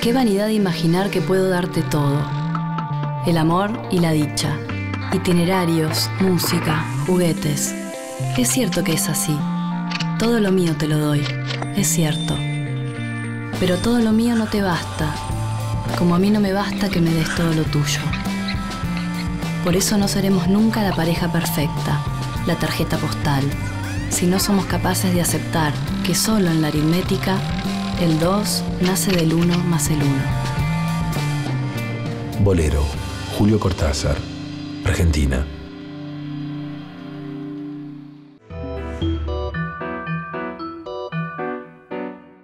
Qué vanidad imaginar que puedo darte todo. El amor y la dicha. Itinerarios, música, juguetes. Es cierto que es así. Todo lo mío te lo doy. Es cierto. Pero todo lo mío no te basta. Como a mí no me basta que me des todo lo tuyo. Por eso no seremos nunca la pareja perfecta, la tarjeta postal, si no somos capaces de aceptar que solo en la aritmética el 2 nace del 1 más el 1. Bolero, Julio Cortázar, Argentina.